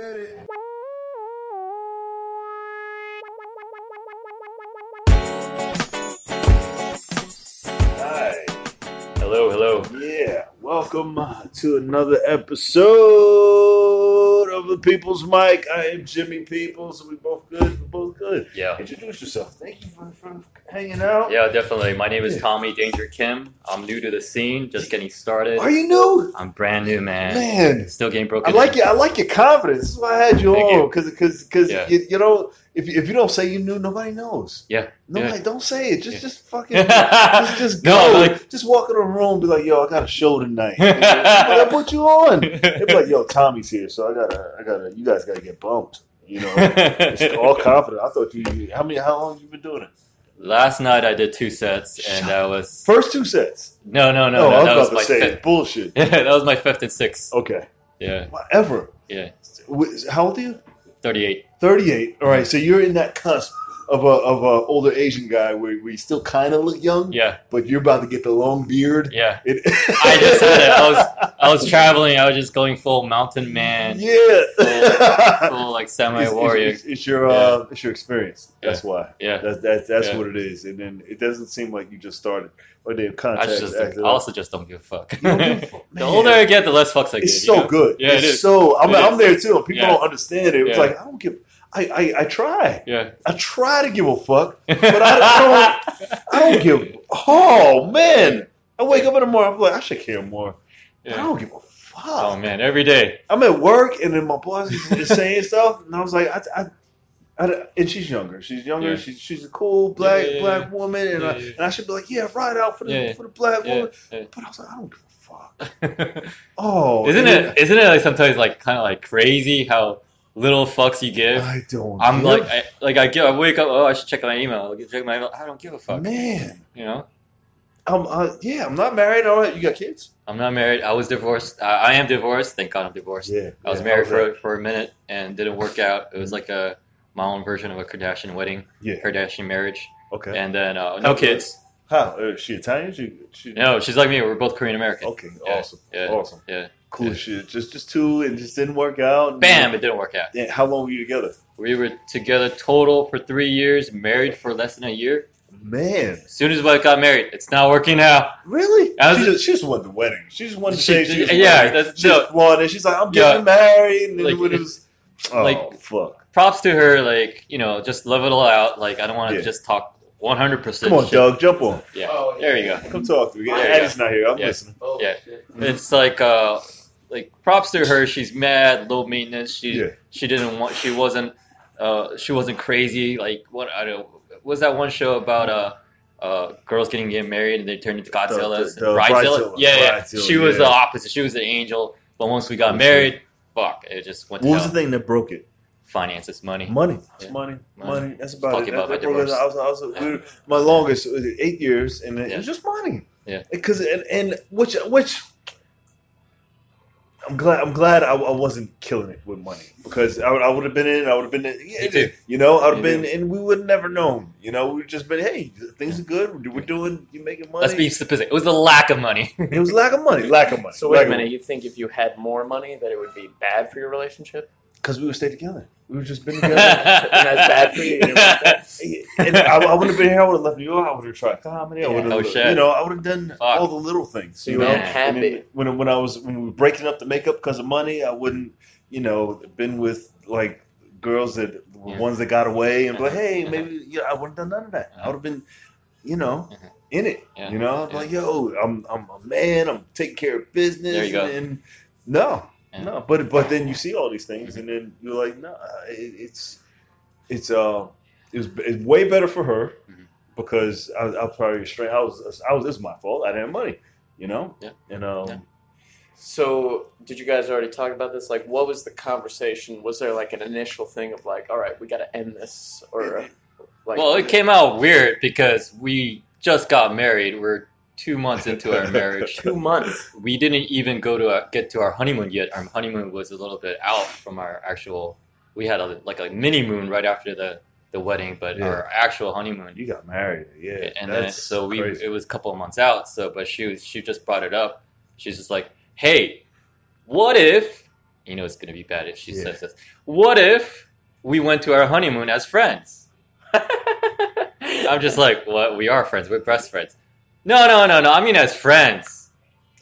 Hi. Hello, hello. Yeah. Welcome to another episode of the People's Mic. I am Jimmy Peoples. We both good. Good. Yeah. Introduce yourself. Thank you for, for hanging out. Yeah, definitely. My name is Tommy Danger Kim. I'm new to the scene, just getting started. Are you new? I'm brand new, man. Man. Still getting broken. I like in. you. I like your confidence. This is why I had you Thank on because because because Yeah. you, you know if you, if you don't say you knew, nobody knows. Yeah. Nobody. Yeah. Don't say it. Just Yeah. just fucking just just No, go. like- just walk in a room. Be like, yo, I got a show tonight. I put you on. They'd be like, yo, Tommy's here, so I gotta I gotta you guys gotta get bumped. You know. It's all confident. I thought you. How many? How long you been doing it? Last night I did two sets, and that was First two sets. no, no, no. no I that was my to say fifth. bullshit. that was my fifth and sixth. Okay. Yeah, Whatever. yeah. How old are you? Thirty-eight. 38. All right, so you're in that cusp of a of a older Asian guy where we still kind of look young, Yeah, but you're about to get the long beard. yeah. It, I just said it. I was I was traveling. I was just going full mountain man, yeah. full like It's, semi warrior. it's, it's your uh, it's your experience. That's why. Yeah. That's that's that's Yeah. what it is. And then it doesn't seem like you just started or they have I just I also just don't give a fuck. Give a fuck. the older I get, the less fucks I give. It's so know? good. Yeah, it's it is. so. I'm, I'm there too. People Yeah. don't understand it. It's Yeah. like I don't give. I, I I try. Yeah. I try to give a fuck, but I, I don't. I don't give. Oh man! I wake up in the morning. I'm like, I should care more. I don't give a fuck. Oh man, every day. I'm at work, and then my boss is just saying stuff, and I was like, I, I, I and she's younger. She's younger. Yeah. She's she's a cool black Yeah, yeah, black woman, and I, Yeah, yeah. and I should be like, yeah, ride out for the Yeah, yeah. for the black Yeah, woman. yeah. But I was like, I don't give a fuck. Oh, isn't it? Isn't it like sometimes like kind of like crazy how little fucks you give? I don't. I'm give like, I, like I give, I wake up. Oh, I should check my email. I check my email. I don't give a fuck. man. You know, I'm uh, yeah. I'm not married. All right, you got kids? I'm not married. I was divorced. I, I am divorced. Thank God I'm divorced. Yeah. I was yeah, married for for a minute and didn't work out. It was like a my own version of a Kardashian wedding, Yeah. Kardashian marriage, Okay. and then uh, no kids. How? Uh, she Italian? She, she No, she's like me. We're both Korean American. Okay. Yeah, Awesome. yeah, Awesome. yeah. Cool Yeah. shit. Just just two, and just didn't work out. Bam! It didn't work out. Yeah, how long were you together? We were together total for three years, married for less than a year. Man, As soon as I got married, it's not working out. really? I was- she, just, she just wanted the wedding. She just wanted to She- say she was yeah, wedding. that's- she just wanted. She's like, I'm getting married, and Like, it it- was, oh like- fuck. Props to her, like you know, just level it all out. Like I don't want to Yeah. just talk 100. percent Come on, Doug, jump on. Yeah, Oh, there you go. Come talk to me. There Addie's not here. I'm Yeah. listening. Oh, Yeah. shit. It's like uh, like props to her. She's mad, low maintenance. She Yeah. she didn't want. She wasn't. Uh, she wasn't crazy. Like what? I don't. Was that one show about uh. Uh, girls getting getting married and they turned into Godzillas. The- the- the Bridezilla? Bridezilla, Yeah, yeah. Bridezilla, She was yeah. the opposite. She was an angel. But once we got Oh, married, fuck, it just went to What was hell. the thing that broke it? Finances, money. Money. Yeah. money. Money. Money. That's about Talking it. about That- my that broke it. I was, I was, Yeah. we my longest was eight years, and it Yeah. was just money. Yeah. Because and, and which which I'm glad I'm glad I, I wasn't killing it with money because I, would- I would have been in I would have been in, yeah, Me too. you know I would have Me been and we would have never known you know we would just been hey things are good we're doing You're making money Let's be specific. It was the lack of money. it was lack of money lack of money So wait lack a of minute. You think if you had more money that it would be bad for your relationship? Because we would stay together we would just been and together that's bad for you. You didn't want and I, I wouldn't have been here. I would have left New York. I would have tried comedy. I Yeah. would have, Oh, shit. you know, I would have done Fuck. all the little things. You you know, weren't And happy. then when when I was when we were breaking up the makeup because of money, I wouldn't, you know, been with like girls that were Yeah. ones that got away and be like, Uh-huh. hey, Uh-huh. maybe you know, I wouldn't have done none of that. I would have been, you know, Uh-huh. in it. Yeah. You know, I'm Yeah. like, yo, I'm I'm a man. I'm taking care of business. There you go. And no, Yeah. no, but but then you see all these things, and then you're like, no, it, it's it's uh it was it's way better for her Mhm. because I, was- I was probably straight. I was I was this my fault. I didn't have money, you know. Yeah. And um, Yeah. So, did you guys already talk about this? Like, what was the conversation? Was there like an initial thing of like, all right, we got to end this, or like? well, it came out weird because we just got married. We're two months into our marriage. two months. We didn't even go to a, get to our honeymoon yet. Our honeymoon was a little bit out from our actual. We had a, like a mini moon right after the, the wedding, but Yeah. our actual honeymoon. you got married, yeah. and then so we crazy. it was a couple of months out. So, but she was she just brought it up. She's just like, "Hey, what if You know it's gonna be bad if she Yeah. says this. What if we went to our honeymoon as friends? I'm just like, what? We are friends. We're best friends. No, no, no, no. I mean as friends.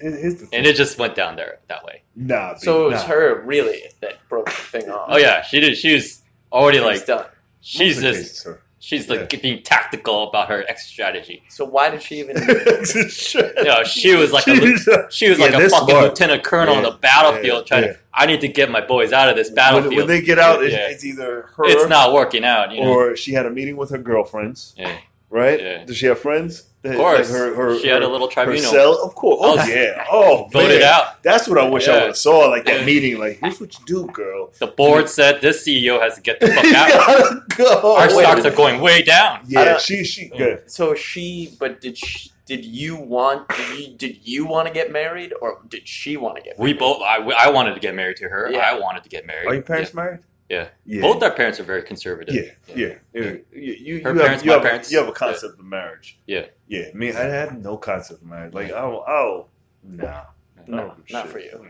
Here- Here's the. And it just went down there that way. nah, B, so it was nah. her really that broke the thing off. Oh yeah, she did. She was already like done. she's Most just cases she's like being tactical about her exit strategy. So why did she even? No, she was like a li- She's a- She was Yeah, like a fucking smart. lieutenant colonel on the battlefield, yeah, trying yeah. to. I need to get my boys out of this when, battlefield. when they get out, it's, Yeah. it's either her it's not working out, you know. or she had a meeting with her girlfriends, yeah. Right? Yeah. Does she have friends? Of course, Like her, her, she had a little her tribunal. cell? Of course. Oh Oh, yeah. Oh, voted man. out. That's what I wish I would have saw. Like that meeting. Like, here's what you do, girl. The board said this CEO has to get the fuck out. gotta go. Our wait, stocks are going way down. Yeah, don't- she she mm. good. So she, but did she, did you want did you, did you want to get married or did she want to get? Married? We both. I, I wanted to get married to her. Yeah. I wanted to get married. Are your parents married? Yeah. Yeah. Both our parents are very conservative. Yeah, yeah, yeah. You, you, Her you parents, have, you, my have, parents. you have a concept of marriage. Yeah. Yeah, me, I had no concept of marriage. Like, oh, oh, no. No, not shit. for you.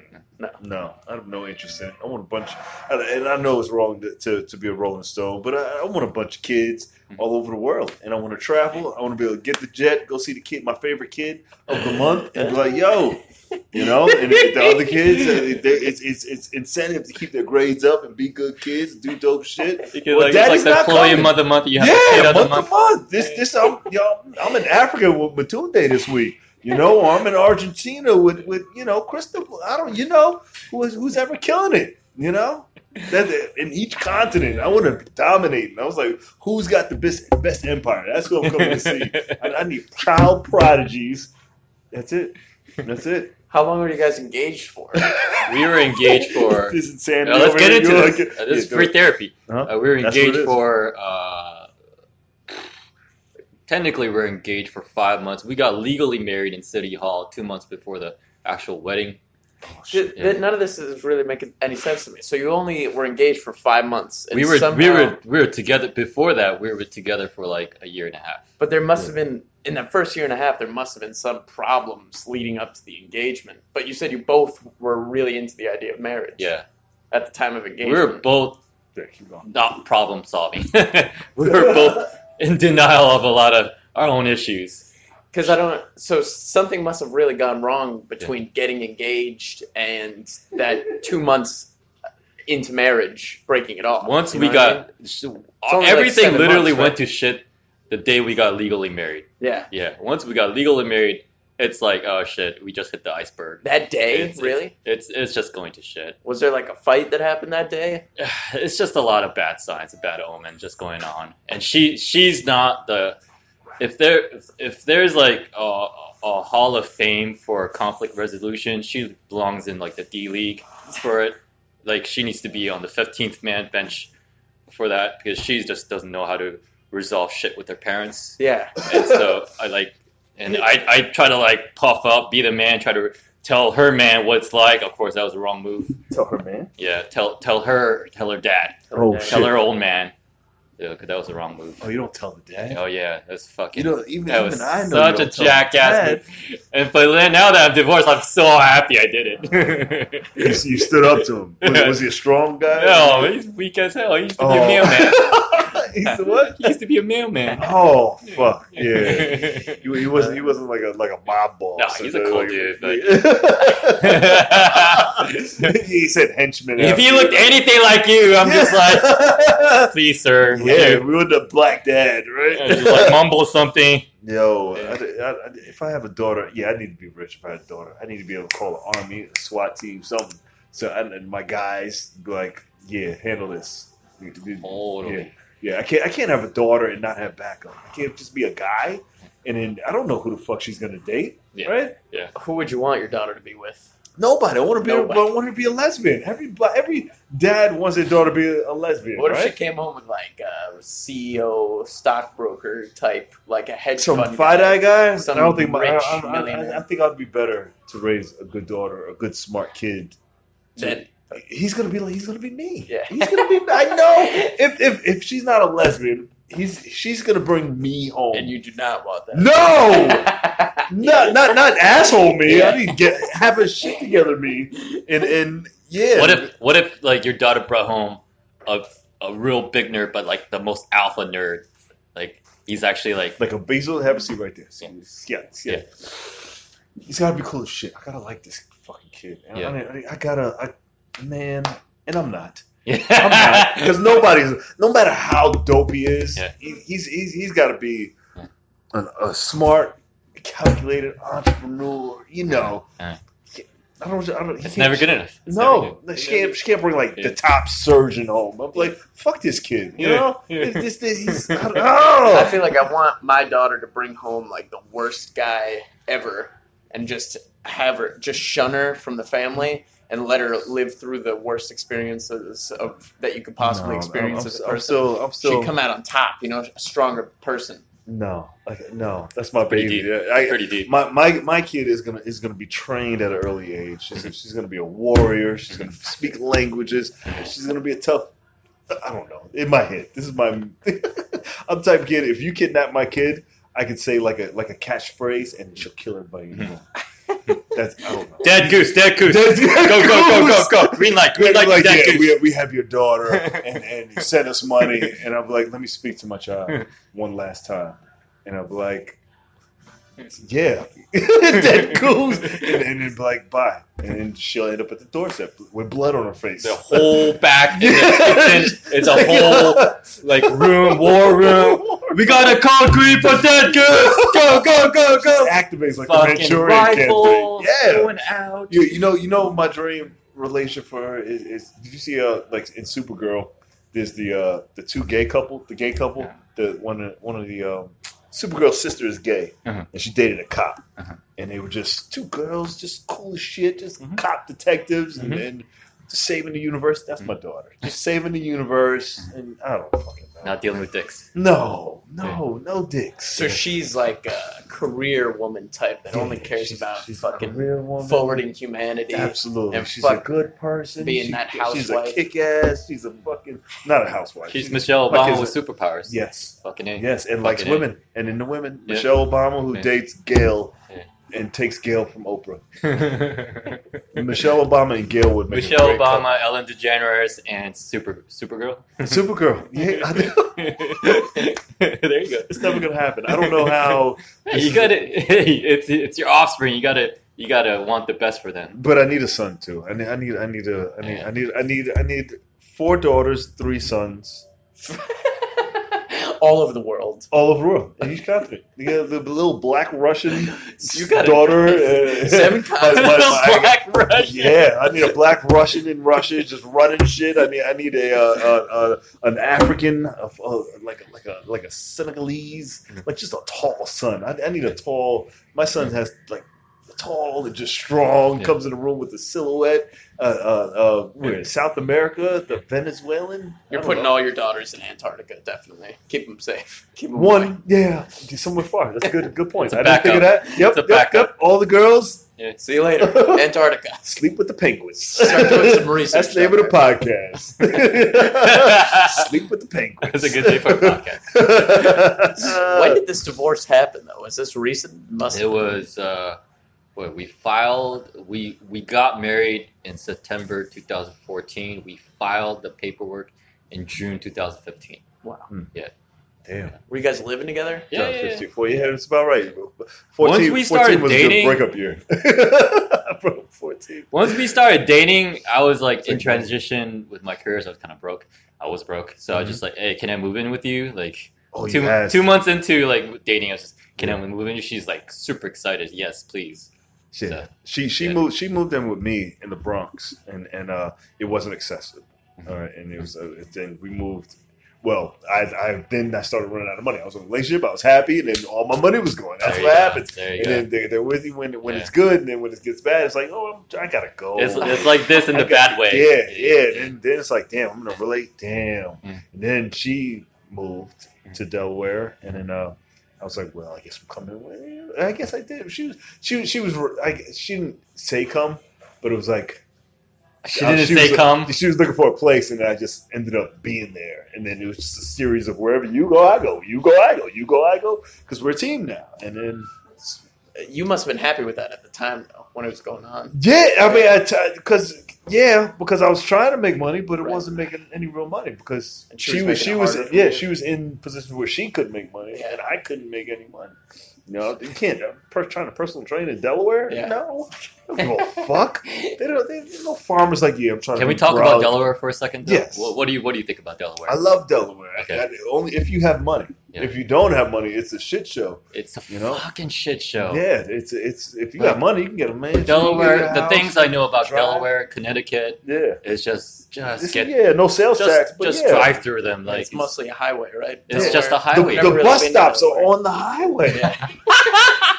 No, I have no interest in it. I want a bunch, and and I know it's wrong to, to, to be a Rolling Stone, but I, I want a bunch of kids Mm-hmm. all over the world, and I want to travel. I want to be able to get the jet, go see the kid, my favorite kid of the month, and be like, yo, you know. And the the other kids, uh, it's it's it's incentive to keep their grades up and be good kids, do dope shit. Because Well, like, it's like daddy's the not employee coming. month of month. You have yeah, of the month month. to month. This this I'm yo, I'm in Africa with Matunde this week. You know, or I'm in Argentina with with you know Cristobal. I don't you know who's who's ever killing it. You know, that in each continent, I want to dominate. And I was like, who's got the best best empire? That's who I'm coming to see. I, I need child prodigies. That's it. That's it. How long were you guys engaged for? we were engaged for. this insanity. Now, let's get into You're this. like- Uh, this is free go- therapy. Huh? Uh, we were That's what it engaged for. Uh, technically, we we're engaged for five months. We got legally married in City Hall two months before the actual wedding. Oh, shit. Th- th- None of this is really making any sense to me. So you only were engaged for five months. And we were somehow, we were we were together before that. We were together for like a year and a half. But there must have been in that first year and a half. There must have been some problems leading up to the engagement. But you said you both were really into the idea of marriage. Yeah, At the time of engagement, we engagement. were both Yeah, keep going. not problem solving. we were both in denial of a lot of our own issues. Because I don't. So something must have really gone wrong between getting engaged and that two months into marriage breaking it off. Once You we know what I mean? got like everything, literally months, went to shit the day we got legally married. yeah, Yeah, once we got legally married, it's like oh shit, we just hit the iceberg. that day, It's- really. It's it's just going to shit. Was there like a fight that happened that day? It's just a lot of bad signs, a bad omen just going on. And she she's not the if there if, if there's like a, a hall of fame for conflict resolution, she belongs in like the D League for it. Like she needs to be on the 15th man bench for that because she just doesn't know how to resolve shit with their parents. Yeah. And so I like, and I, I try to like puff up, be the man, try to tell her man what it's like. Of course, that was the wrong move. Tell her, man. Yeah, tell tell her, tell her dad, Oh, Yeah. shit. tell her old man. Yeah, cause that was the wrong move. Oh, you don't tell the dad. Oh yeah, that's fucking. You know, even, that even was I know such you a don't tell jackass And but then now that I'm divorced, I'm so happy I did it. You, you stood up to him. Was, was he a strong guy? no, he's weak as hell. He used to be a Oh. mailman. He's what? He used to be a mailman. Oh fuck yeah. He, he wasn't. He wasn't like a like a mob boss. No, he's a cool like- dude, he said henchman. if he looked anything like you, I'm just like, please, sir. yeah, we were the black dad, right? And just like mumble something. Yo, Yeah. I, I, I- if I have a daughter, yeah, I need to be rich. If I had a daughter, I need to be able to call an army, a SWAT team, something. So and, and my guys like, yeah, handle this. Yeah, Totally. yeah. I can't. I can't have a daughter and not have backup. I can't just be a guy, and then I don't know who the fuck she's gonna date, Yeah. right? Who would you want your daughter to be with? Nobody. I want to be. Nobody. A, I want her to be a lesbian. Every every dad wants their daughter to be a, a lesbian, What if she came home with like a CEO, stockbroker type, like a hedge Some fund five eye guy. Some I don't think my. I, I, I. I think I'd be better to raise a good daughter, a good smart kid. Then He's gonna be like he's gonna be me. Yeah. He's gonna be. I know. If if if she's not a lesbian, he's she's gonna bring me home. and you do not want that. no, not not not asshole me. I need to get have a shit together me, and and yeah. What if what if like your daughter brought home a a real big nerd, but like the most alpha nerd? Like he's actually like like a basil? Have a seat right there. Yeah. Yeah, yeah. He's gotta be cool as shit. I gotta like this fucking kid. I- Yeah. I, I, I gotta, I, man, and I'm not. Yeah. because nobody's. No matter how dope he is, Yeah. he, he's he's he's got to be an, a smart, calculated entrepreneur. You know. Yeah. I don't. I don't. It's never good enough. It's No, good. she can't. She can't bring like Yeah. the top surgeon home. I'm like, fuck this kid. You Yeah. know, Yeah. It's just that he's. I don't- I feel like I want my daughter to bring home like the worst guy ever, and just have her just shun her from the family and let her live through the worst experiences of that you could possibly No, experience I'm, as a I'm person. still. I'm still. She'd come out on top, you know, a stronger person. no, like, no. That's my Pretty baby. deep. I, Pretty deep. my, my my kid is gonna is gonna be trained at an early age. She's, she's gonna be a warrior. She's gonna speak languages. She's gonna be a tough. I don't know. In my head, this is my. I'm type kid. If you kidnap my kid, I could say like a like a catchphrase, and she'll kill everybody. That's I don't know. Dead goose, dead goose. Dead go, go, go, go, go. Green light, green light, like, dead yeah, goose. we, we have your daughter, and, and you send us money, and I'm like, let me speak to my child one last time, and I'm like, yeah, dead goose, and, and then like, bye, and then she'll end up at the doorstep with blood on her face. The whole back in the kitchen is a whole like room, war room. We got a concrete for dead goose. Go, go, go, go. activates like the Fucking Manchurian rifles campaign. Yeah, going out. you, you know, you know, my dream relation for her is, is did you see uh like in Supergirl? There's the uh the two gay couple, the gay couple, Yeah. the one one of the um, Supergirl's sister is gay, Uh-huh. and she dated a cop, Uh-huh. and they were just two girls, just cool as shit, just Mhm. cop detectives, and, Mhm. and just saving the universe. That's my Mm-hmm. daughter, just saving the universe, and I don't fucking know. Not dealing with dicks. No, no, no dicks. So she's like a career woman type that only cares she's- about she's a fucking career woman. forwarding humanity. Absolutely, and she's a fuck good person. being She- that She's a housewife. kick ass. She's a fucking not a housewife. She's Michelle my Obama kids with superpowers. yes, Fucking A. yes, and likes Fucking A. women. And in the women, Yeah. Michelle Obama, who Yeah. dates Gayle Yeah. And takes Gayle from Oprah. Michelle Obama and Gayle would make a Michelle great Obama, Ellen DeGeneres, and Super Supergirl. couple. Supergirl. Yeah, I there you go. it's never gonna happen. I don't know how, this you gotta. It's it's your offspring. You gotta you gotta want the best for them. but I need a son too. I need, I need, I need a, I need, I need, I need, I need four daughters, three sons. All over the world. all over the world in each continent. You got the little black Russian You got daughter. Uh, Seven my- continents. my- my- Black Russian. yeah, I need a black Russian in Russia just running shit. I need I need a, uh, uh, uh, an African, uh, uh, like a, like a like a Senegalese, like just a tall son. I, I need a tall. My son has like tall and just strong. Yeah. Comes in the room with the silhouette. Uh, uh, uh, in South America, the Venezuelan. You're putting know. all your daughters in Antarctica, definitely. Keep them safe. Keep them One, yeah, somewhere far. That's a good. Good point. It's a I didn't think of that. Yep, It's a yep, backup. yep. All the girls Yeah, See you later. Antarctica. sleep with the penguins. Start doing some research. That's the name of the podcast. sleep with the penguins. That's a good name for a podcast. when did this divorce happen, though? Was this recent? Must It was uh, what we filed. We we got married in September 2014. We filed the paperwork in June 2015. Wow. Hmm. Yeah. Damn. Were you guys living together? Yeah, yeah, yeah. 54. Yeah, it's about right. 14, Once we 14 started was dating- a breakup year. Bro, 14. Once we started dating, I was like in Like- transition with my career. So I was kind of broke. I was broke, so I was just like, "Hey, can I move in with you?" Like Oh, two you asked. two months into like dating, I was just, "Can I move in?" She's like super excited. Yes, please. Shit. So, She she yeah. moved she moved in with me in the Bronx and and uh it wasn't excessive. Mhm. All right, and it was uh, then we moved. Well, I I then I started running out of money. I was in a relationship. I was happy, and then all my money was going. That's There what happens. And go. then they, they're with you when when Yeah. it's good, and then when it gets bad, it's like, oh, I'm, I gotta go. It's, it's like this in I the got- bad way. Yeah, yeah. Then then it's like, damn, I'm gonna relate. Damn. Mm. And then she moved to Delaware, and then uh, I was like, well, I guess I'm coming. with you. I guess I did. She was she was she was I, she didn't say come, but it was like She didn't she say was- come. She was looking for a place, and I just ended up being there. And then it was just a series of wherever you go, I go. You go, I go. You go, I go. Because we're a team now. And then you must have been happy with that at the time, though, when it was going on. Yeah, I mean, I because yeah, because I was trying to make money, but it Right. wasn't making any real money because And she she was was she was yeah she was in positions where she could make money Yeah. and I couldn't make any money. You know, you can't per, trying to personal train in Delaware. Yeah. No, I don't give a fuck. They don't. They, there's no farmers like you. I'm trying. Can to we talk about Delaware for a second? though? Yes. What, what do you What do you think about Delaware? I love Delaware. Okay. I- only if you have money. Yeah. If you don't have money, it's a shit show. It's a You know? fucking shit show. Yeah, it's it's if you got money, you can get a can Delaware. The house. things I know about drive. Delaware, Connecticut, Yeah. it's just just It's- get yeah, no sales just tax, but just yeah. drive through them. Like it's mostly a highway, right? It's Yeah. just a The, highway. the Never really bus stops are on the highway. Yeah.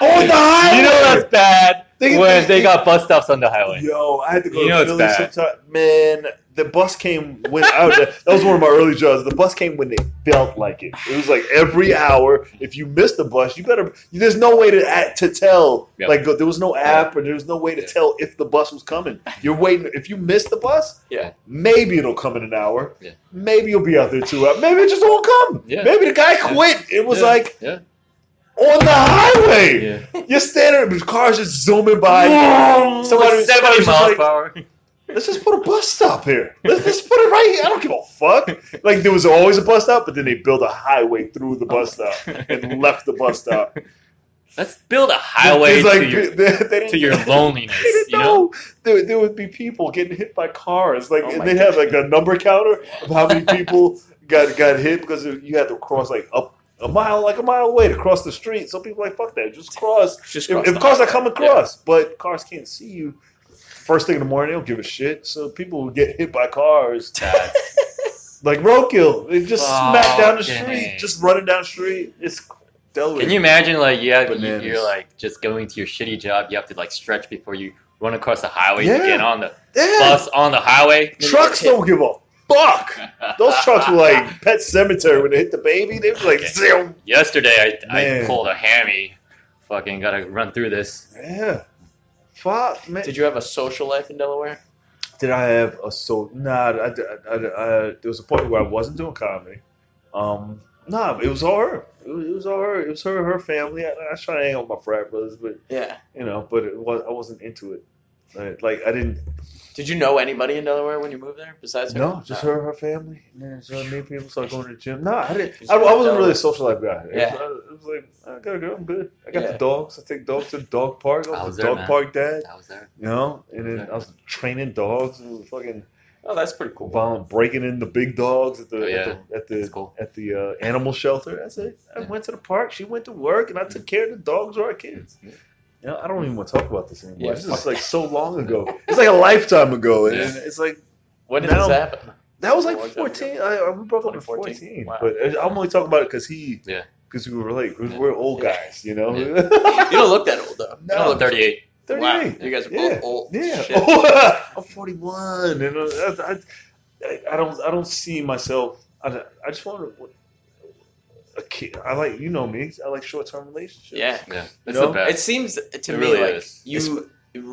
On the highway. You know that's bad They- when they- they got bus stops on the highway. Yo, I had to go You to Philly sometime. Man, the bus came when I was, that was one of my early jobs. The bus came when they felt like it. It was like every hour. If you missed the bus, you better. There's no way to to tell. Yep. Like there was no app or there was no way to tell if the bus was coming. You're waiting. If you miss the bus, Yeah. maybe it'll come in an hour. Yeah. Maybe you'll be out there two hours. Maybe it just won't come. Yeah. Maybe the guy quit. It was Yeah. like Yeah. On the highway. Yeah. You're standing, there, cars just zooming by. Somebody Somebody- seventy somebody's miles like- per hour. Let's just put a bus stop here. Let's just put it right here. I don't give a fuck. Like there was always a bus stop, but then they built a highway through the bus stop and left the bus stop. Let's build a highway like, to your they, they to your loneliness. They didn't You know. know there, there would be people getting hit by cars. Like Oh and my they have like a number counter of how many people got got hit because you had to cross like up a mile, like a mile away to cross the street. So people are like fuck that, just cross. Just cross if the cars are coming across, but cars can't see you. First thing in the morning, they don't give a shit. So people will get hit by cars like roadkill. They just smack down the Fucking street, just running down the street. It's Delaware. Can you imagine like you have Bananas. you're like just going to your shitty job, you have to like stretch before you run across the highway Yeah. to get on the Yeah. bus on the highway. Trucks don't give a fuck. Those trucks were like Pet Sematary when they hit the baby. They were like, Okay. zoom. Yesterday I, I pulled a hammy. Fucking gotta run through this. yeah. Fuck, man. Did you have a social life in Delaware? Did I have a so? Nah, I, I, I, I, there was a point where I wasn't doing comedy. Um, nah, it was all her. It was, it was all her. It was her, her family. I, I was trying to hang out with my frat brothers, but Yeah. you know, but it was I wasn't into it. Like, like I didn't. Did you know anybody in Delaware when you moved there besides her? No, just her, her family. And then so many people started going to the gym. No, I didn't. I, I wasn't really a social life guy. It Yeah. was, it was like I gotta go. I'm good. I got Yeah. the dogs. I take dogs to the dog park. I I was, the there, dog man. park dad. I was there. You know, and then Okay. I was training dogs and fucking Oh, that's pretty cool. violent breaking in the big dogs at the Oh, yeah. at the at the, cool. at the uh, animal shelter. That's it. I Yeah. went to the park. She went to work, and I took care of the dogs or our kids. Yeah. You know, I don't even want to talk about this anymore. Yeah. This is like so long ago. It's like a lifetime ago, and Yeah. it's like When did Now- this happen? that was like Long time ago. 14. I, I, we broke up at 2014? 14. Wow. But I'm only talking about it because he, Yeah. because we were like, we're, Yeah. we're old guys, you know? Yeah. You don't look that old though. You No. don't look Thirty-eight. 38. Wow, you guys are both yeah. old. Yeah. Shit. I'm 41. And uh, I, I, I don't I don't see myself, I, I just want to, a kid. I like, you know me, I like short term relationships. Yeah. Yeah, it's know? the best. It seems to It me really like is. you,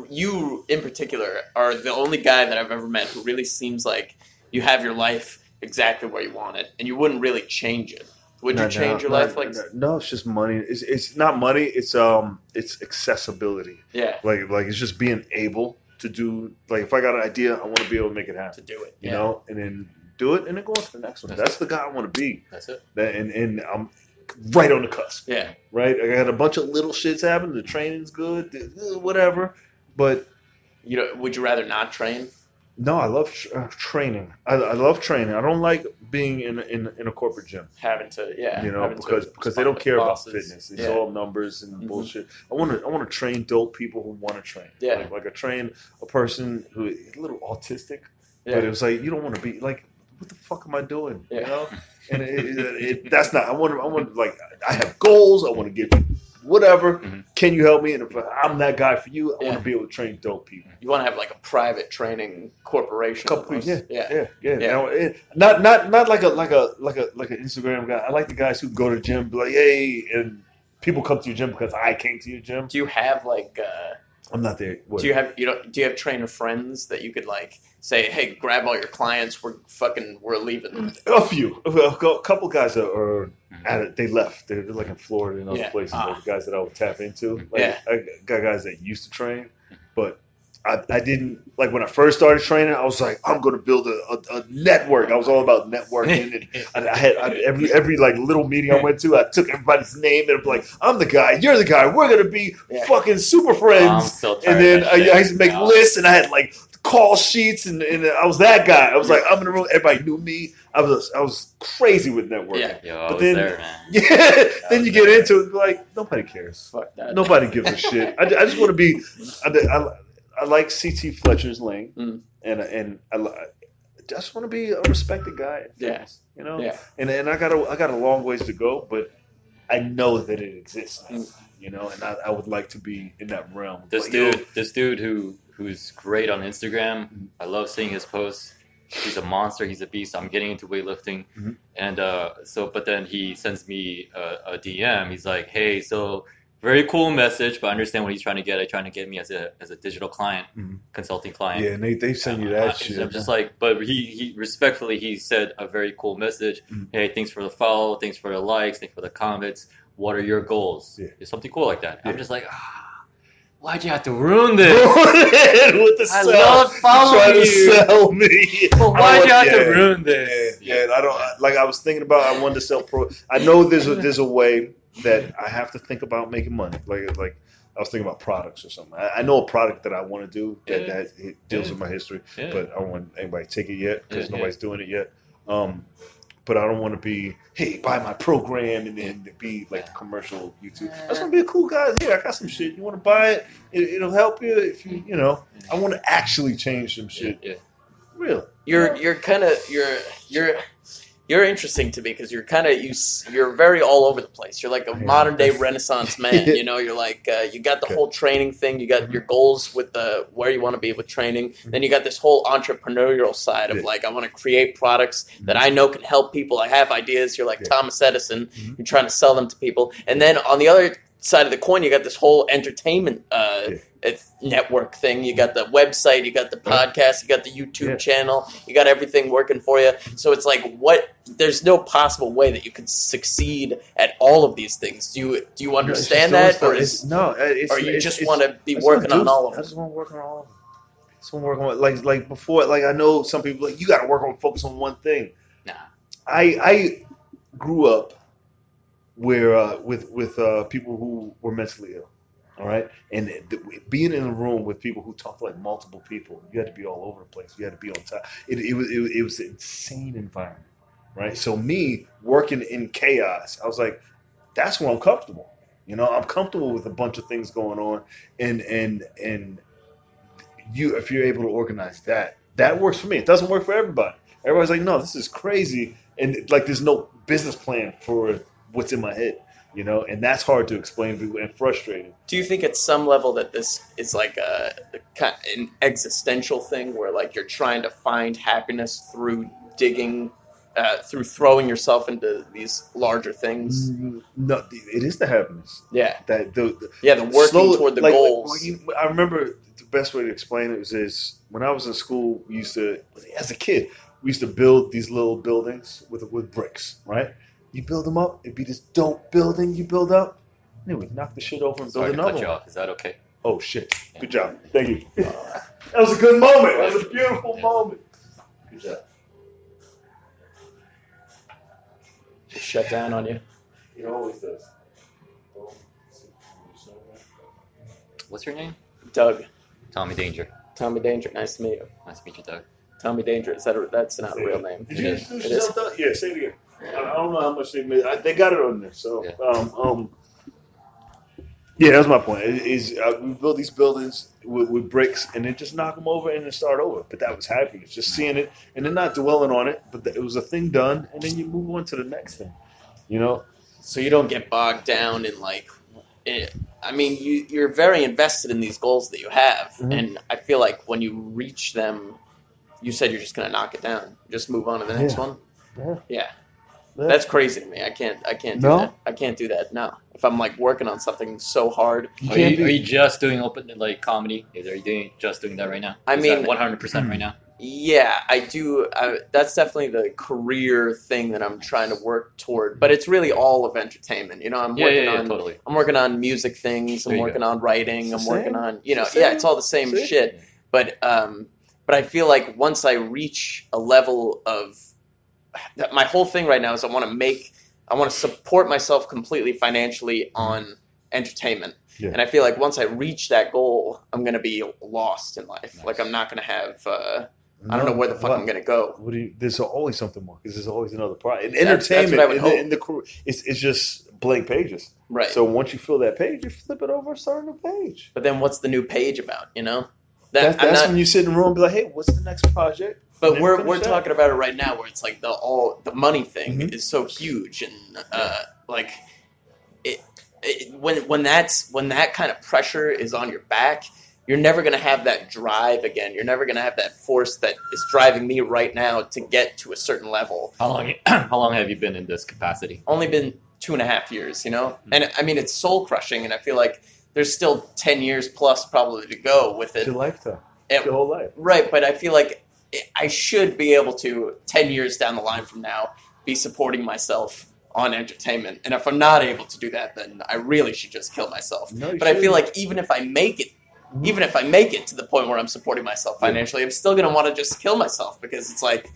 you in particular, are the only guy that I've ever met who really seems like you have your life exactly where you want it, and you wouldn't really change it. Would No, you change no, your no, life like? no, no, it's just money. It's it's not money. It's um it's accessibility. Yeah, Like like it's just being able to do like if I got an idea, I want to be able to make it happen. to do it. You yeah. know, and then do it, and then go on to the next one. That's That's the guy I want to be. That's it. That and and I'm right on the cusp. Yeah. Right, I got a bunch of little shits happening. The training's good, whatever. But You know, would you rather not train? no, I love uh, training. I, I love training. I don't like being in in, in a corporate gym. Having to, yeah, you know, because because they don't care about fitness. It's Yeah. all numbers and Mhm. bullshit. I want to I want to train dope people who want to train. Yeah. like, like I train a person who is a little autistic, Yeah. but it was like you don't want to be like, what the fuck am I doing? You know, and it, it, it, that's not. I want to. I want to like. I have goals. I want to get whatever. Mhm. Can you help me? And if I'm that guy for you, I Yeah. want to be able to train dope people. You want to have like a private training corporation. Couple, yeah, yeah, yeah, yeah. Yeah. Now, it, not not not like a like a like a like an Instagram guy. I like the guys who go to the gym, be like, hey, and people come to your gym because I came to your gym. Do you have like? uh I'm not there. What? Do you have you know? Do you have trainer friends that you could like say, "Hey, grab all your clients. We're fucking, we're leaving." Mm. A few, a couple guys are, are at it. They left. They're, they're like in Florida and other Yeah. places. Ah. Like the guys that I would tap into. Like, Yeah. I got guys that used to train, but I, I didn't like when I first started training. I was like, I'm going to build a, a, a network. I was all about networking, and I, I had I, every every like little meeting I went to. I took everybody's name and I'm like, I'm the guy. You're the guy. We're going to be Yeah. fucking super friends. still and then I. I used to make No. lists, and I had like call sheets, and, and I was that guy. I was like, I'm in the room. Everybody knew me. I was I was crazy with networking. Yeah. Yo, I But was then- there, man. Yeah. then you get into it, like nobody cares. Fuck that. Nobody gives a shit. I, I just want to be. I, I, I like CT Fletcher's lane, Mm. and and I, I just want to be a respected guy. in Yeah. you know. Yeah. And and I got a I got a long ways to go, but I know that it exists. Mm. You know, and I, I would like to be in that realm. This Like, yo, dude, this dude who who's great on Instagram. I love seeing his posts. He's a monster. He's a beast. I'm getting into weightlifting, Mhm. and uh, so but then he sends me a, a DM. He's like, "Hey, so very cool message, but I understand what he's trying to get. At, trying to get me as a as a digital client, Mhm. consulting client." yeah, and they they send you that shit. I'm just like, but he, he respectfully he said a very cool message. Mhm. Hey, thanks for the follow, thanks for the likes, thanks for the comments. What are your goals? Yeah. It's something cool like that. I'm just like, ah, why'd you have to ruin this? with the I sell, love following trying to you. sell me. But why'd you have to ruin this? yeah. and I don't I- like. I was thinking about. I wanted to sell pro. I know there's a there's a way that I have to think about making money. Like like I was thinking about products or something. I, I know a product that I want to do that Yeah. that deals Yeah. with my history, Yeah. but I don't want anybody to take it yet because Yeah, yeah. nobody's doing it yet. Um, but I don't want to be hey buy my program and then be like the commercial YouTube. Want to be a cool guy. Here, I got some shit. You want to buy it? it? It'll help you if you you know. I want to actually change some yeah, shit. yeah. Real. You're you're kind of you're you're you're interesting to me because you're kind of you you're very all over the place. You're like a modern day Renaissance man. You know, you're like uh, you got the whole training thing. You got Mhm. your goals with the where you want to be with training. Then you got this whole entrepreneurial side of Mm-hmm. Yeah. like I want to create products that I know can help people. I have ideas. You're like Yeah. Thomas Edison. Mhm. You're trying to sell them to people. And then on the other side of the coin, you got this whole entertainment uh, Yeah. uh, network thing. You got the website, you got the podcast, you got the YouTube Yeah. channel, you got everything working for you. So it's like, what? There's no possible way that you could succeed at all of these things. Do you do you understand No, that, or is no? It's, or you it's- just want to be working on all of them? I just want to work on all of them. Just want to work on like like before. Like I know some people like you got to work on focus on one thing. Nah. I I grew up where uh, with with uh, people who were mentally ill. All right, and th- being in a room with people who talk like multiple people, you had to be all over the place. You had to be on top. It, it was it, it was an insane environment, right? So me working in chaos, I was like, that's where I'm comfortable. You know, I'm comfortable with a bunch of things going on, and and and you, if you're able to organize that, that works for me. It doesn't work for everybody. Everybody's like, no, this is crazy, and like there's no business plan for what's in my head. You know, and that's hard to explain to people and frustrating. Do you think at some level that this is like a, an existential thing where like you're trying to find happiness through digging, uh, through throwing yourself into these larger things? Mm, No, it is the happiness Yeah, that the, the yeah, the working Slowly- toward the like, goals. like, I remember the best way to explain it was is when I was in school, we used to, as a kid, we used to build these little buildings with with bricks, right? You build them up, it'd be this dope building you build up. Then we knock the shit over and Sorry build to another cut you one. off. Is that okay? Oh shit! Good job. Thank you. that was a good moment. That was a beautiful Yeah. moment. Good job. Just shut down on you. He always does. What's your name? Doug, Tommy Danger. Tommy Danger. Nice to meet you. Nice to meet you, Doug. Tommy Danger. Is that a, that's not a real name? Did you It introduce It yourself? Doug? Yeah, say it again. I don't know how much they made. I, they got it on there. So, Yeah. um, um, yeah, that's my point. Is is, uh, we build these buildings with, with bricks and then just knock them over and then start over. But that was happiness, just seeing it and then not dwelling on it. But it was a thing done, and then you move on to the next thing. You know, So you don't get bogged down in like. It, I mean, you, you're very invested in these goals that you have, Mhm. and I feel like when you reach them, you said you're just gonna knock it down, just move on to the next Yeah. one. Yeah. Yeah. That's crazy to me. I can't. I can't do No? that. I can't do that. No. If I'm like working on something so hard, you Are can't you, are be. you just doing open like comedy? Is are you doing just doing that right now? I Is mean- one hundred percent right now. Yeah, I do. I, that's definitely the career thing that I'm trying to work toward. But it's really all of entertainment. You know, I'm Yeah, working yeah, yeah, on totally. I'm working on music things. There I'm you working on writing. It's I'm the working same. on you know It's the yeah, same. it's all the same See? shit. But um, but I feel like once I reach a level of that, my whole thing right now is I want to make I want to support myself completely financially on entertainment. Yeah. And I feel like once I reach that goal, I'm gonna be lost in life. Nice. Like I'm not gonna have. Uh, I don't know where the fuck? I'm gonna go. What do you? There's always something more because there's always another part. In That's- that's entertainment, what in, the, in the career, it's it's just blank pages. Right. So once you fill that page, you flip it over and start a new page. but then what's the new page about? You know. That, I'm that's not- when you sit in the room and be like, "Hey, what's the next project?" But we're we're that. talking about it right now, where it's like the all the money thing Mhm. is so huge, and uh, like it, it when when that's when that kind of pressure is on your back, you're never gonna have that drive again. You're never gonna have that force that is driving me right now to get to a certain level. How long? How long have you been in this capacity? Only been two and a half years, you know, Mm-hmm. and I mean it's soul crushing, and I feel like there's still ten years plus probably to go with It's it. your lifetime. It- It's your whole life. Right, but I feel like I should be able to, 10 years down the line from now, be supporting myself on entertainment. And if I'm not able to do that, then I really should just kill myself. No, But I feel like even if I make it, even if I make it to the point where I'm supporting myself financially, I'm still going to want to just kill myself because it's like,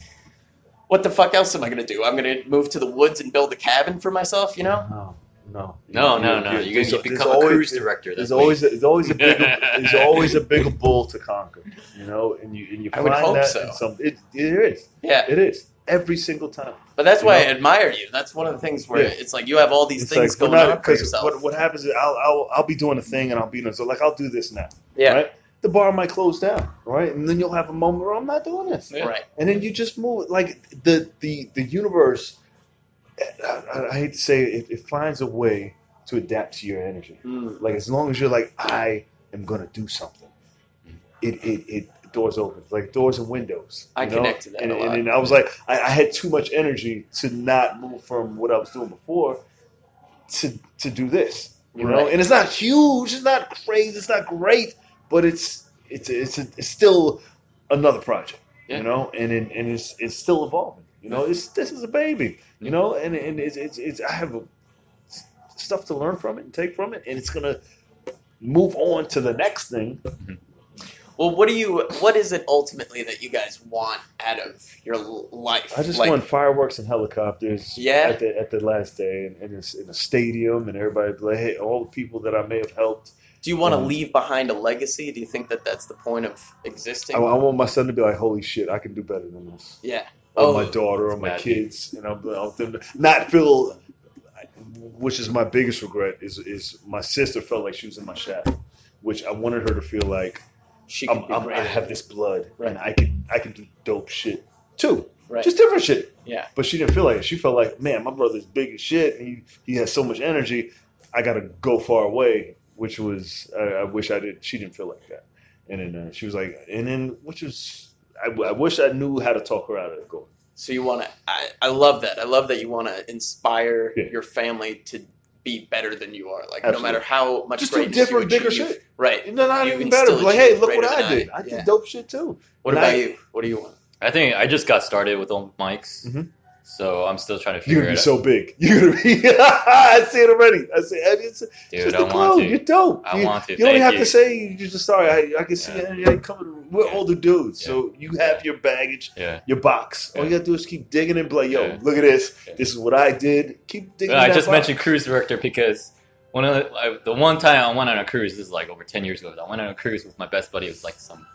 what the fuck else am I going to do? I'm going to move to the woods and build a cabin for myself, you know? no, no, No, no, You- no. you- You're gonna become a always- cruise director. There's always a, there's always a bigger there's always a bigger bull to conquer, you know, and you and you I find would hope that so. in some it, it is Yeah. it is every single time. But that's You why know? I admire you. That's one of the things where Yeah. it's like you have all these It's things like, we're going not- on for 'cause yourself. What, what happens is I'll, I'll I'll be doing a thing and I'll be doing so like I'll do this now, yeah. right? The bar might close down, right? And then you'll have a moment where I'm not doing this, Yeah. Right. and then you just move. Like the the the universe, I, I, hate to say it, it, finds a way to adapt to your energy. Mm. Like as long as you're like, I am gonna do something, it it, it doors open like doors and windows. I know? connect to that and, a lot. and, and I was like, I, I had too much energy to not move from what I was doing before to to do this. You know, and it's not huge, it's not crazy, it's not great, but it's it's it's it's still another project. Yeah. You know, and it, and it's it's still evolving. You know, it's this is a baby. You know, and and it's it's, it's I have a, stuff to learn from it and take from it, and it's gonna move on to the next thing. Well, what do you? What is it ultimately that you guys want out of your life? I just Like, want fireworks and helicopters Yeah? at the at the last day, and, and in a stadium, and everybody be like, hey, all the people that I may have helped. Do you want to um, leave behind a legacy? Do you think that that's the point of existing? I, I want my son to be like, holy shit, I can do better than this. yeah. Or Oh, my daughter, or my kids, and I'll, I'll them not feel. Which is my biggest regret is is my sister felt like she was in my shadow, which I wanted her to feel like she I'm, I'm. I have this blood Right. and I can I can do dope shit too, Right. just different shit. Yeah. But she didn't feel like it. She felt like, man, my brother's big as shit. And he he has so much energy. I got to go far away, which was I, I wish I did. She didn't feel like that. And then uh, she was like, and then which was I, I wish I knew how to talk her out of it. Going, so you want to? I, I love that. I love that you want to inspire Yeah. your family to be better than you are. Like no matter how much just do different, you bigger achieve, shit. Right. No, not You even better. Like, hey, look what I than I. did. I did Yeah. dope shit too. What And about I- you? What do you want? I think I just got started with old mics, Mhm. So I'm still trying to figure You're gonna it be out. so big. You're gonna be. I see it already. I see. and It's, it's Dude, just I a want to. You're dope. I you, want to. You don't have you. to say you're just sorry. I, I can see Yeah. it. I coming. We're Yeah. older dudes, Yeah. so you have your baggage, Yeah. your box. All you gotta do is keep digging and be like, yo, look at this. This is what I did. Keep digging. I just box. mentioned cruise director because one of the, I, the one time I went on a cruise, this is like over ten years ago. I went on a cruise with my best buddy. It was like some,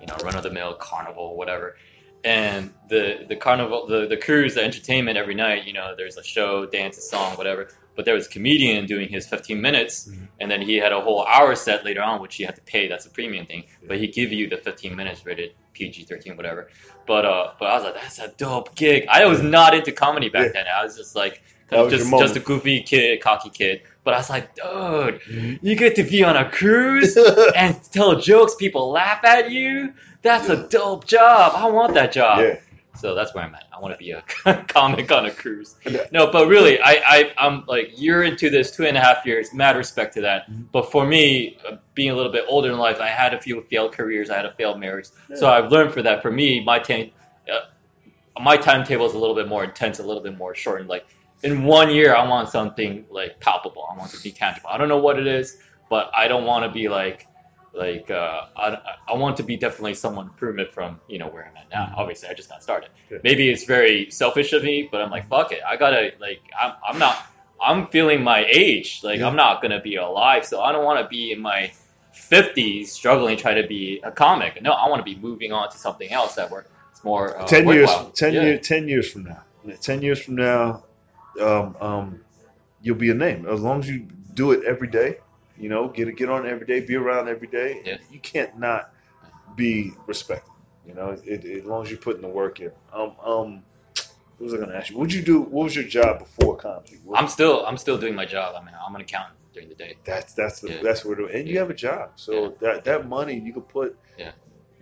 you know, run of the mill carnival, whatever. And the the carnival, the the cruise, the entertainment every night. You know, there's a show, dance, a song, whatever. But there was a comedian doing his 15 minutes, Mhm. and then he had a whole hour set later on, which you had to pay. That's a premium thing. But he give you the 15 minutes rated PG-13, whatever. But uh, but I was like, that's a dope gig. I was not into comedy back Yeah. then. I was just like, That was just just a goofy kid, cocky kid. But I was like, dude, you get to be on a cruise and tell jokes. People laugh at you. That's a dope job. I want that job. yeah. So that's where I'm at. I want to be a comic on a cruise. No, but really, I, I I'm like you're into this two and a half years. Mad respect to that. Mhm. But for me, uh, being a little bit older in life, I had a few failed careers. I had a failed marriage. So I've learned for that. For me, my time, uh, my timetable is a little bit more intense, a little bit more shortened. Like in one year, I want something like palpable. I want to be tangible. I don't know what it is, but I don't want to be like, like uh, I, I want to be definitely someone improvement from you know where I'm at now. Obviously, I just got started. Maybe it's very selfish of me, but I'm like, fuck it. I gotta like, I'm, I'm not. I'm feeling my age. Like Yeah. I'm not gonna be alive, so I don't want to be in my 50s struggling trying to be a comic. No, I want to be moving on to something else that work. It's more uh, ten years, ten Yeah. years, ten years from now. Ten years from now, um, um, you'll be a name as long as you do it every day. You know, get it, get on every day, be around every day. Yeah. You can't not be respected. You know, it, it, as long as you're putting the work in. Um, um, what was I going to ask you? What would you do? What was your job before comedy? What- I'm still I'm still doing my job. I mean, I'm an accountant during the day. That's that's the Yeah. that's doing. And you have a job, so Yeah. that that money you could put, Yeah.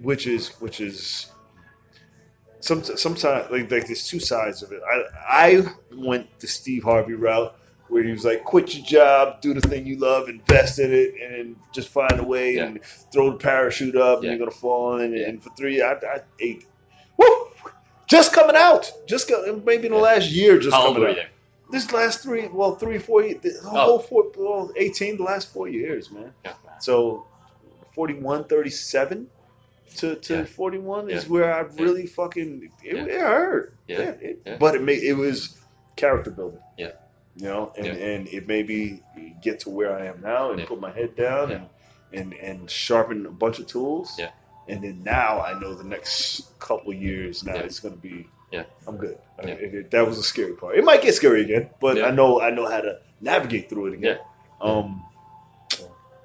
which is which is some sometimes like like there's two sides of it. I I went the Steve Harvey route where he was like, quit your job, do the thing you love, invest in it, and just find a way Yeah. and throw the parachute up, Yeah. and you're gonna fall. in. Yeah. and for three, I, I ate. Woo! Just coming out, just go, maybe in the last year, just How old coming were out you there? this last three, well, three, four, the Oh. four, well, 18, the last four years, man. Yeah. So 41, 37 to, to Yeah. 41 is Yeah. where I really fucking, it, Yeah. it hurt. Yeah. it- Yeah. But it made, it was character building. Yeah. You know, and, and it made me get to where I am now and put my head down and, and, and sharpen a bunch of tools. Yeah. And then now I know the next couple years now it's going to be, Yeah. I'm good. Yeah. it- it- that was a scary part. It might get scary again, but Yeah. I know I know how to navigate through it again. Yeah. Um.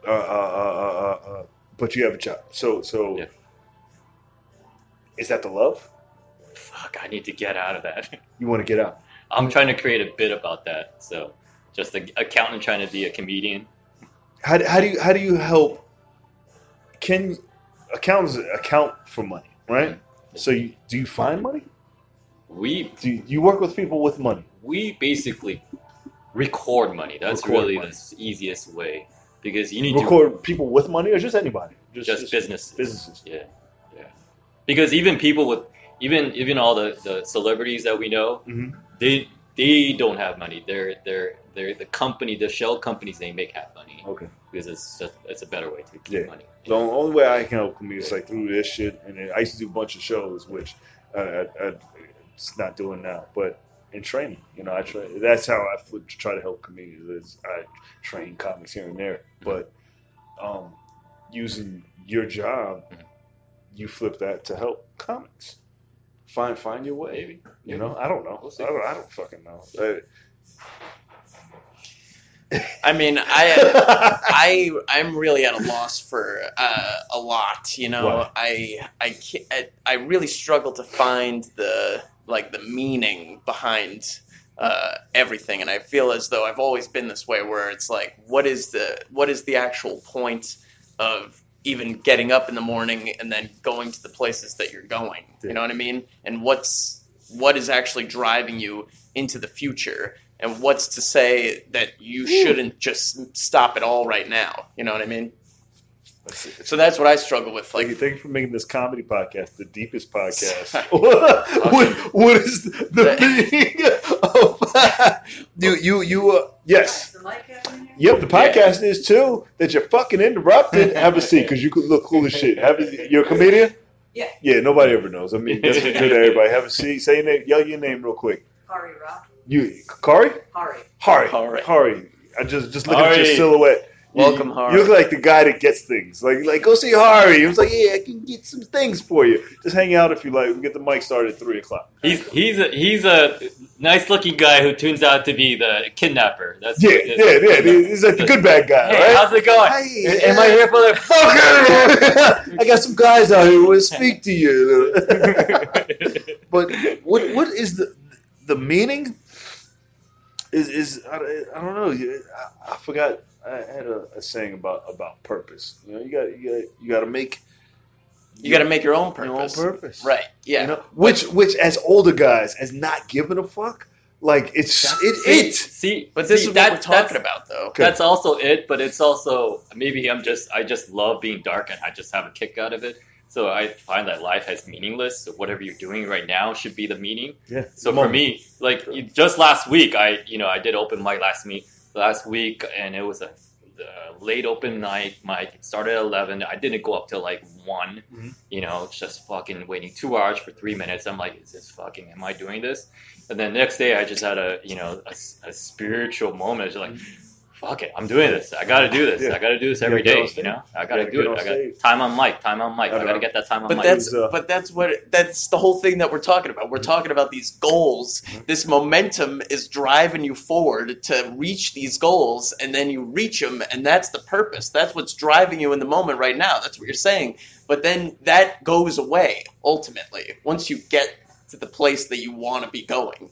Uh, uh, uh, uh, uh, uh, but you have a job, so so. Is that the love Fuck, I need to get out of that. you want to get out? I'm trying to create a bit about that. So, just an accountant trying to be a comedian. How, do- how do you how do you help? Can accountants account for money, right? So you, do you find money? We Do you, you work with people with money? we basically record money. That's Record really money. the easiest way because you need to Record people with money or just anybody? to just businesses. businesses. Yeah, yeah. Because even people with even even all the, the celebrities that we know, Mhm. they they don't have money. They're they're they're the company, the shell companies they make have money Okay. because it's just, it's a better way to keep Yeah. money. The only way I can help comedians is like through this shit, and then I used to do a bunch of shows, which uh, I, I, it's not doing now. But in training, you know, I try. That's how I would try to help comedians. Is I train comics here and there, but um, using your job, Mhm. You flip that to help comics. Find find your way. Maybe You know, I don't know. We'll. I, don't, I don't fucking know. Uh, I mean, I I I'm really at a loss for uh, a lot. You know, Why? I I can't, I I really struggle to find the like the meaning behind uh, everything, and I feel as though I've always been this way, where it's like, what is the what is the actual point of even getting up in the morning and then going to the places that you're going? You know what I mean? And what's what is actually driving you into the future? and what's to say that you shouldn't just stop it all right now? You know what I mean? So that's what I struggle with. Thank you, Like, thank you for making this comedy podcast the deepest podcast. what, what is the meaning of you? You you uh, yes. The mic having here? Yep, the podcast is too that you're fucking interrupted. Have a seat because you could look cool as shit. Have a, you're a comedian. Yeah. Yeah, nobody ever knows. I mean, that's good. Everybody have a seat. Say your name. Yell your name real quick. Hari Rock. You Kari? Hari. Hari. Hari. Hari. I just just look at your silhouette. You- Welcome, you, Hari. look like the guy that gets things. Like like go see Hari. He was like, yeah, I can get some things for you. Just hang out if you like. We get the mic started at three o'clock. He's he's a he's a nice looking guy who turns out to be the kidnapper. That's Yeah, yeah, yeah. He's like the good bad guy, Hey, right? how's it going? Hey, Am I here for the Fucker! I got some guys out here who will speak to you. but what what is the the meaning? Is is I, I don't know. I, I forgot. I had a, a saying about about purpose. You know, you got you got you got to make You got to make your own purpose. your own purpose. purpose. Right. Yeah. You know, which which as older guys, as not giving a fuck, like it's it See- it. See, But this see, is that- what we're talking that's- about, though. Okay. That's also it, but it's also maybe I'm just I just love being dark and I just have a kick out of it. So I find that life has meaningless. So whatever you're doing right now should be the meaning. Yeah. So for me, like just last week, I you know I did open mic last week last week, and it was a, uh late open night. Mic started at eleven. I didn't go up till like one. Mhm. You know, just fucking waiting two hours for three minutes. I'm like, is this fucking? Am I doing this? And then next day, I just had a you know a, a spiritual moment. It's like. Fuck it, I'm doing this. I gotta do this. Yeah. I gotta do this You every gotta day. You know, I gotta gotta do it. I got time on mic. Time on mic. I I, gotta get that time on But mic. that's uh, but that's what that's the whole thing that we're talking about. We're talking about these goals. This momentum is driving you forward to reach these goals, and then you reach them, and that's the purpose. That's what's driving you in the moment right now. That's what you're saying. But then that goes away ultimately once you get to the place that you want to be going,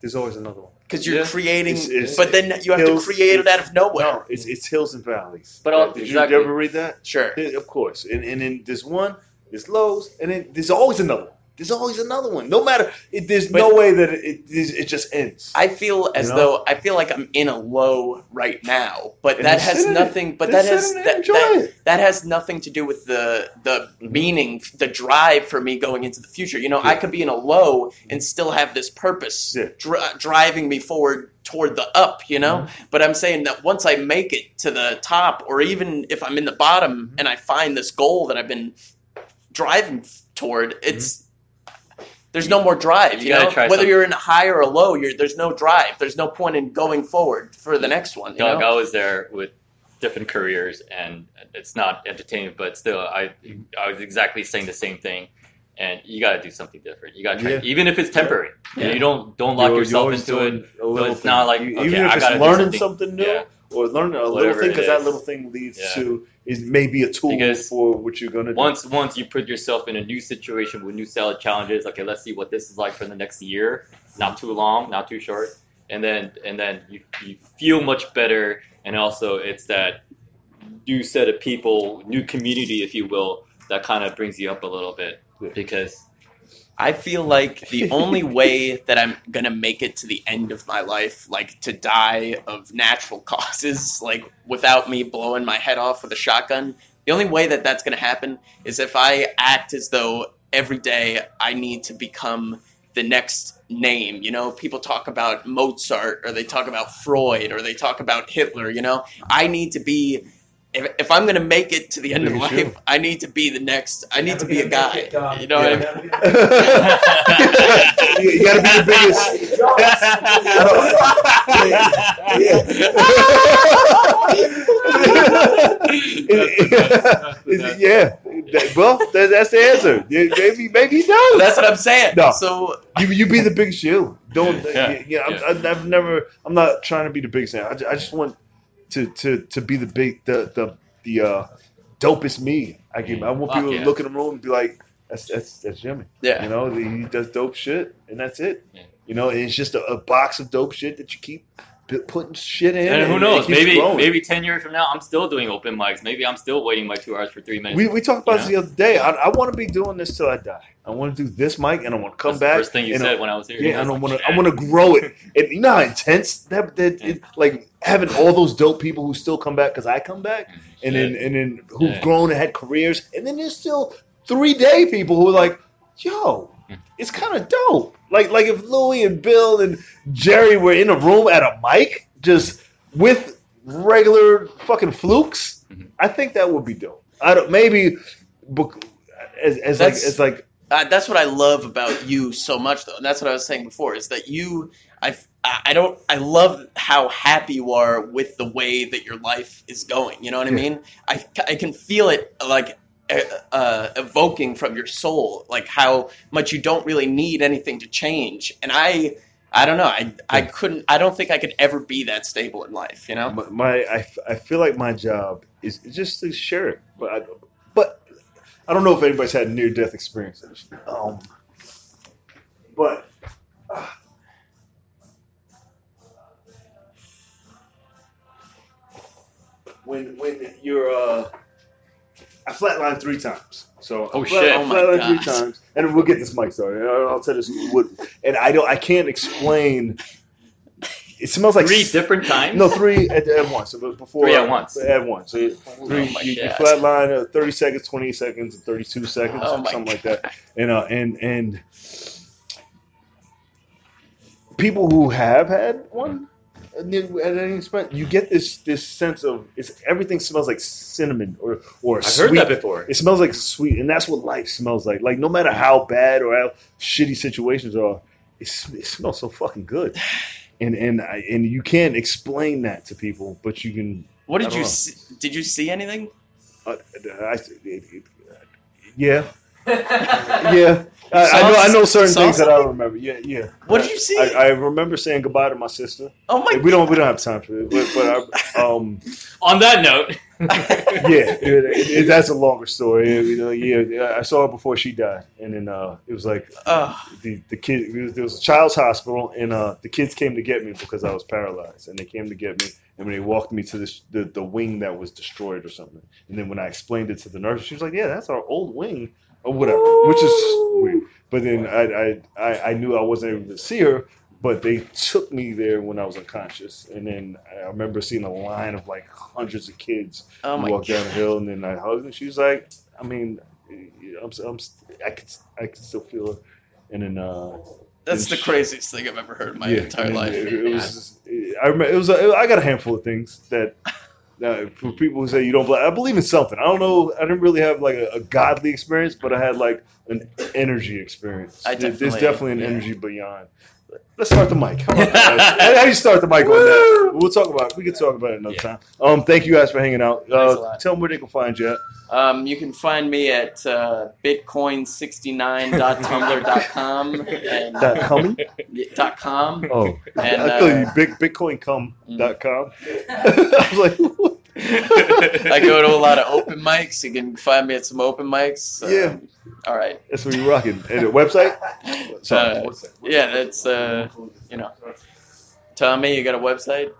There's always another one. Because you're Yeah. creating. It's- it's- but then you have hills- to create it out of nowhere. No, it's it's hills and valleys. But I'll- did you- exactly. you ever read that? Sure. Yeah, of course. And and then there's one, there's lows, and then there's always another one. There's always another one. No matter, it, there's But- no way that it, it it just ends. I feel as know? though I feel like I'm in a low right now, but And that has sit it. nothing. But Just that has sit in it that, that, that has nothing to do with the the meaning, the drive for me going into the future. You know, I could be in a low and still have this purpose Yeah. dri- driving me forward toward the up. You know, Mm-hmm. but I'm saying that once I make it to the top, or even if I'm in the bottom Mm-hmm. and I find this goal that I've been driving toward, it's there's no more drive. You You, know, try whether something. you're in a high or a low, you're, there's no drive. There's no point in going forward for the next one. You Doug, know? I was there with different careers, and it's not entertaining, but still, I I was exactly saying the same thing. And you got to do something different. You got to try, Yeah. even if it's temporary. Yeah. You don't don't lock You're- you're yourself into it. doing a little it's not like, You- okay, even if I it's gotta do learning something. something new Yeah. Or learn a little thing because that little thing leads Yeah. to is maybe a tool Because for what you're gonna do. Once once you put yourself in a new situation with new set of challenges, okay, let's see what this is like for the next year. Not too long, not too short, and then and then you you feel much better, and also it's that new set of people, new community, if you will, that kind of brings you up a little bit Yeah. because I feel like the only way that I'm gonna make it to the end of my life, like to die of natural causes, like without me blowing my head off with a shotgun, the only way that that's gonna happen is if I act as though every day I need to become the next name. You know, people talk about Mozart or they talk about Freud or they talk about Hitler. You know, I need to be. If, if I'm gonna make it to the end of life, you. I need to be the next. I need to be a guy. it, Dom. You know what I mean? you, you gotta be the biggest. yeah, That- well, that, that's the answer. Yeah, Maybe, maybe he does. That's what I'm saying. No. So You, you be the biggest you. Don't. Yeah, Yeah, yeah, I'm, yeah. I've, I've never. I'm not trying to be the biggest. I, I just want to to to be the big the the the uh, dopest me. I can. I want Fuck people yeah. to look in the room and be like, "That's that's that's Jimmy." yeah, You know, he does dope shit, and that's it. Yeah. You know, it's just a, a box of dope shit that you keep putting shit in. and who knows? Maybe growing. maybe ten years from now, I'm still doing open mics. Maybe I'm still waiting my two hours for three minutes. We, we talked about You this the other day. I, I want to be doing this till I die. I want to do this mic, and I want to come That's back. The first thing you and said when I was here. Yeah, I and I want to. I want to grow it. And you know how intense that that it, like having all those dope people who still come back because I come back, mm, and then and then who've Yeah. grown and had careers, and then there's still three day people who are like, yo. It's kind of dope. Like like if Louie and Bill and Jerry were in a room at a mic just with regular fucking flukes, Mhm. I think that would be dope. I don't maybe. As, as like That's- as like uh, that's what I love about you so much, though. And that's what I was saying before is that you, I, I don't, I love how happy you are with the way that your life is going. You know what I mean? I, I can feel it like. Uh, uh, evoking from your soul, like how much you don't really need anything to change, and I, I don't know, I, I couldn't, I don't think I could ever be that stable in life, you know. my, my I, I feel like my job is just to share it, but I, but I don't know if anybody's had near death experiences. Um, but uh, when when you're uh, I flatlined three times. So Oh, flat- shit. Oh, my flatline three times, and we'll get this mic started. I'll, tell this what, and I don't. I can't explain. It smells like Three s- different times. No, three at, at once. So before Three at once. At once. So you- three, Oh you, you flatline uh, thirty seconds, twenty seconds, and thirty-two seconds, Oh something like that. And uh, and and people who have had one and then at any expense, you get this this sense of it's everything smells like cinnamon or or I've sweet. heard that before. It smells like sweet, and that's what life smells like. Like no matter how bad or how shitty situations are, it, it smells so fucking good. And and I, and you can't explain that to people, but you can. What did you know. see? Did you see anything? Uh, I, it, it, yeah, yeah. I, I know. I know certain Saw things that I remember. Yeah, yeah. What did you see? I, I remember saying goodbye to my sister. oh my! We don't. We don't have time for it. But, but I, um, On that note, yeah, it, it, that's a longer story. You know, yeah, I saw her before she died, and then uh, it was like Oh, the the kid. It was, there was a child's hospital, and uh, the kids came to get me because I was paralyzed, and they came to get me, and when they walked me to this the, the wing that was destroyed or something, and then when I explained it to the nurse, she was like, "Yeah, that's our old wing." Or whatever, which is weird. But then I, I, I, knew I wasn't able to see her, but they took me there when I was unconscious. And then I remember seeing a line of like hundreds of kids oh walk down the hill, and then I hugged her. She was like, I mean, I'm, I'm, I could, I could still feel her. And then, uh, That's the craziest thing I've ever heard in my yeah, entire life. It, it was, I remember, it was, I got a handful of things that. Uh, for people who say you don't believe, I believe in something. I don't know. I didn't really have like a, a godly experience, but I had like an energy experience. I There- There's definitely- definitely an yeah. energy beyond. Let's start the mic. How, about that? how do you start the mic on that? We'll talk about. We can talk about it another Yeah. time. Um, thank you guys for hanging out. Uh, lot. tell them where they can find you. At. Um, you can find me at uh, bitcoin69.tumblr.com and Dot com. dot com. Oh, And, I thought you uh, big bitcoincom.com. I was like, what? I go to a lot of open mics. You can find me at some open mics. Yeah. All right. That's what you're rocking. And a website? Sorry. Uh, yeah, that's uh, you know. Tommy, you got a website?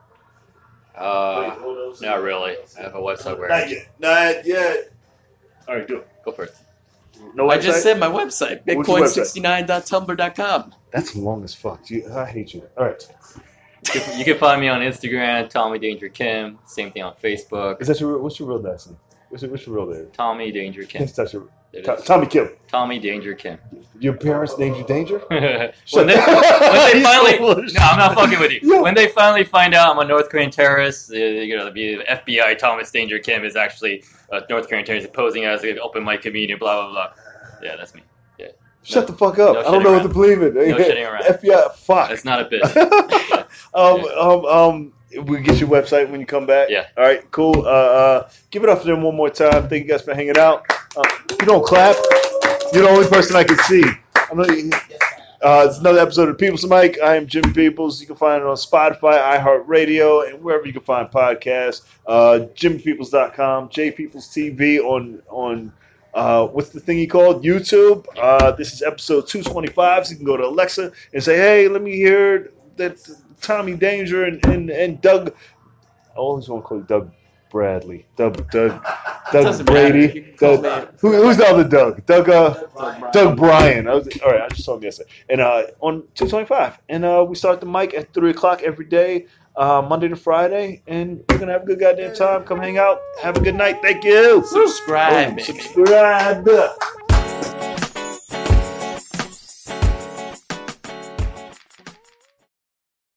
uh, not really. I have a website where Not yet. Not yet. All right, do it. go first. No I just said my website, bitcoin69.tumblr.com. That's long as fuck. You, I hate you. All right. You can- You can find me on Instagram, Tommy Danger Kim. Same thing on Facebook, Is that your what's your real last name? What's your, what's your real name? Tommy Danger Kim. Can't your It To- Tommy Kim. Tommy Danger Kim. Your parents named you Danger? when they, when they finally, no, I'm not fucking with you. Yeah. When they finally find out I'm a North Korean terrorist, uh, you know, the FBI Thomas Danger Kim is actually a North Korean terrorist posing as an open mic comedian, blah blah blah. Yeah, that's me. Shut the fuck up. No I don't know what to believe in. No shitting around. FBI, fuck. That's not a bit. Um, um, um, we get your website when you come back. Yeah. All right, cool. Uh, uh, give it up for them one more time. Thank you guys for hanging out. Uh, you don't clap. You're the only person I can see. I know you, uh, it's another episode of People's Mic. I am Jim Peoples. You can find it on Spotify, iHeartRadio, and wherever you can find podcasts. Uh, JimPeoples.com, JPeoples TV on on uh, what's the thing he called? YouTube. Uh, this is episode 225. So you can go to Alexa and say, hey, let me hear that Tommy Danger and, and, and Doug. I always want to call you Doug Bradley. Doug, Doug, Doug Brady. You can call Doug, who, who's the other Doug? Doug, uh, Doug Doug Bryan. I was, all right, I just saw him yesterday. And uh, on 225. And uh, we start the mic at 3 o'clock every day, uh, Monday to Friday. And we're going to have a good goddamn time. Come hang out. Have a good night. Thank you. Subscribe, Oh, baby. subscribe.